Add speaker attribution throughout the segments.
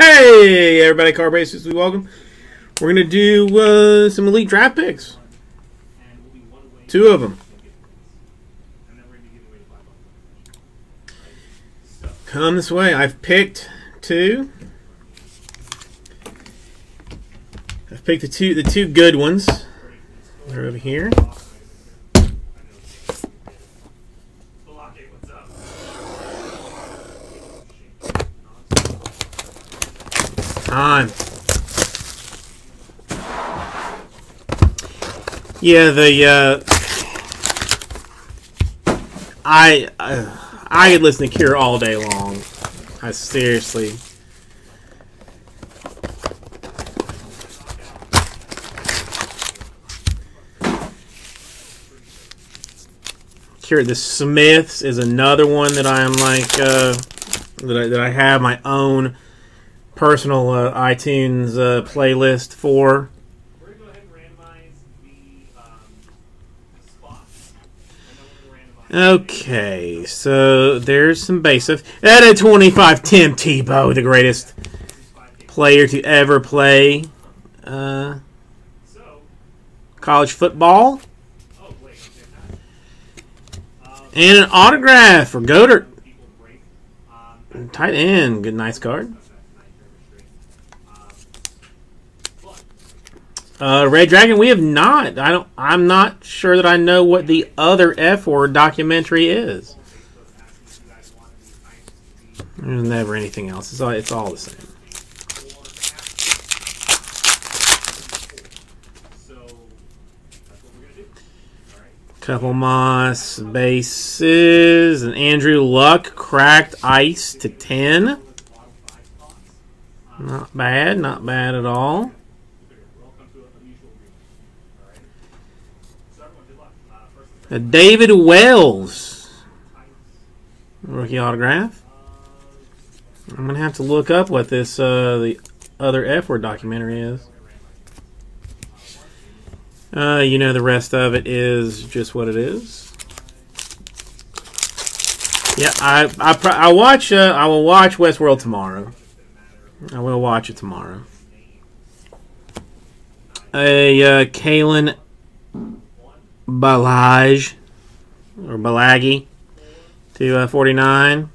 Speaker 1: Hey, everybody, Car Bases, we welcome. We're going to do uh, some elite draft picks. Two of them. Come this way. I've picked two. I've picked the two the two good ones. They're over here. Time. Yeah, the uh, I I could listen to Cure all day long. I seriously. Cure the Smiths is another one that I am like uh, that I, that I have my own personal uh, iTunes uh, playlist for.
Speaker 2: We're gonna go ahead and randomize the, um, the spots. And then we're gonna randomize
Speaker 1: Okay, so there's some base stuff. At a 25, Tim Tebow, the greatest
Speaker 2: these five games.
Speaker 1: player to ever play uh, college football.
Speaker 2: oh wait, okay, that. Um,
Speaker 1: And an autograph for
Speaker 2: break. Um,
Speaker 1: Tight end. Good, nice card. Uh, Red Dragon, we have not. I don't. I'm not sure that I know what the other F word documentary is. There's never anything else. It's all. It's all the same. Couple Moss bases and Andrew Luck cracked ice to ten.
Speaker 2: Bottom five spots.
Speaker 1: Not bad. Not bad at all.
Speaker 2: We're all come to an unusual agreement. Alright. So everyone, good luck. Uh, first,
Speaker 1: A David Wells rookie autograph. I'm gonna have to look up what this uh, the other F word documentary is. Uh, you know the rest of it is just what it is. Yeah, I I I watch uh, I will watch Westworld tomorrow. I will watch it tomorrow. A uh, Kalen Balaj or Balagi to uh, 49.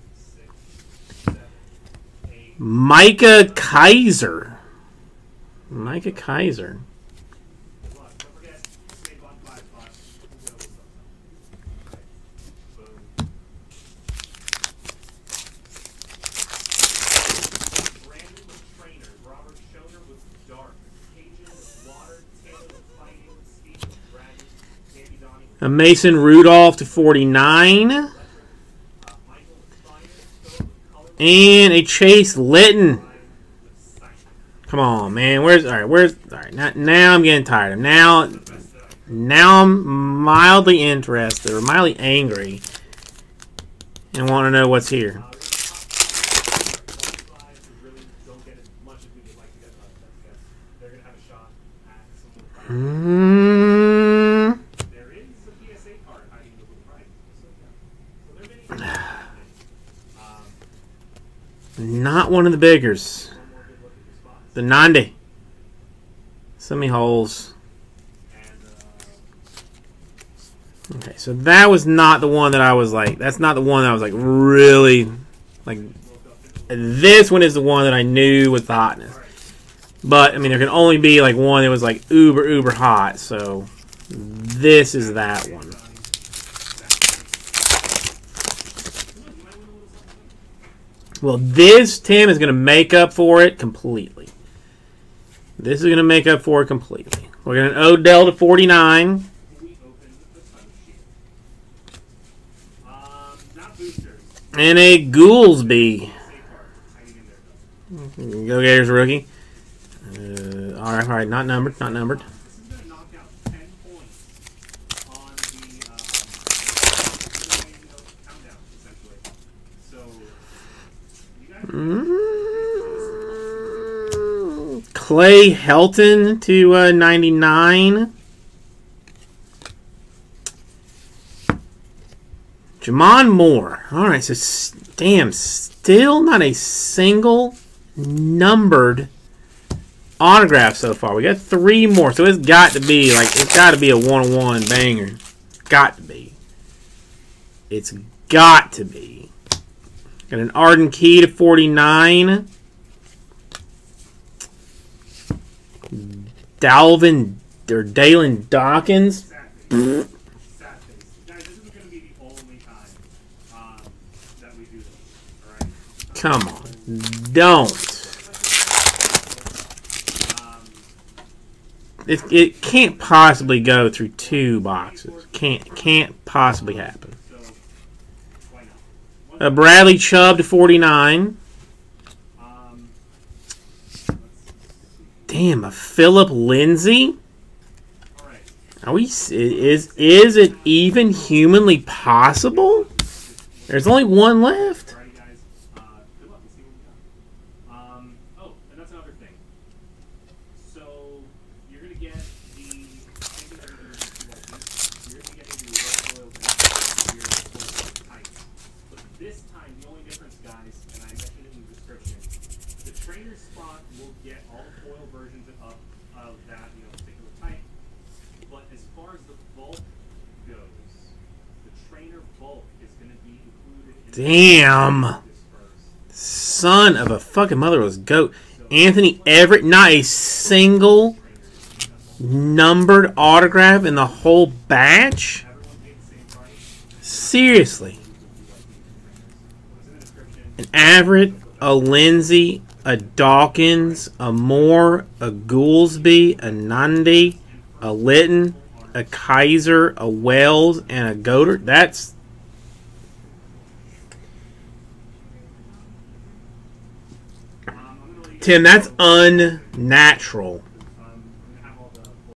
Speaker 1: Micah Kiser. Micah
Speaker 2: Kiser.
Speaker 1: A Mason Rudolph to 49.
Speaker 2: uh, Michael with fire. Philip with color.
Speaker 1: And a Chase Litton. Come on, man. Where's all right? Where's all right? Now, now I'm getting tired. Now, now I'm mildly interested or mildly angry, and want to know what's here.
Speaker 2: Uh, five who really don't get as much as we would like to get out of them. Yes. They're going to have a shot at some of the prize.
Speaker 1: Mm,
Speaker 2: There is a PSA card hiding in the blue prize. So, yeah. So there may um,
Speaker 1: not one of the biggers.
Speaker 2: the
Speaker 1: 90. Semi holes. Okay, so that was not the one that I was like. That's not the one that I was like really like. This one is the one that I knew was the hotness. But I mean, there can only be like one that was like uber uber hot. So this is that one. Well, this Tim is going to make up for it completely. This is going to make up for it completely. We're going to Odell to 49.
Speaker 2: we open the title sheet. Um, not boosters.
Speaker 1: And a
Speaker 2: there.
Speaker 1: Go Gators rookie. Uh, all right, all right, not numbered, not numbered.
Speaker 2: This is going to knock out 10 points on the uh, countdown, essentially. So, you guys
Speaker 1: Mm, Clay Helton to uh, 99. J'Mon Moore. All right, so damn, still not a single numbered autograph so far. We got three more, so it's got to be like it's got to be a one-on-one banger. Got to be. It's got to be. Got an Arden Key to 49. Dalvin or Dalen Dawkins. Come on. Don't. It, it can't possibly go through two boxes. Can't can't possibly happen. A Bradley Chubb to 49.
Speaker 2: Um, let's see.
Speaker 1: Damn, a Philip Lindsay. Are we? Is is it even humanly possible? There's only one left.
Speaker 2: Alrighty, guys. Uh, good luck. We'll see what we got. Um, oh, and that's another thing. So, you're going to get the same thing that we do with the USP. You're going to get the reverse oils and your full tights. But this time, the only difference, guys, and I mentioned it in the description, the trainer spot will get all the foil versions of, of that, you know, particular type. But as far as the bulk goes, the trainer bulk is going to be included in
Speaker 1: Damn. Son of a fucking motherless goat. Anthony Averett, not a single numbered autograph in the whole batch?
Speaker 2: Everyone paid the same price.
Speaker 1: Seriously.
Speaker 2: What's in the description?
Speaker 1: An Averett, a Lindsay, a Dawkins, a Moore, a Goolsby, a Nundy, a Litton, a Kiser, a Wells, and a Goder. That's Tim. That's unnatural.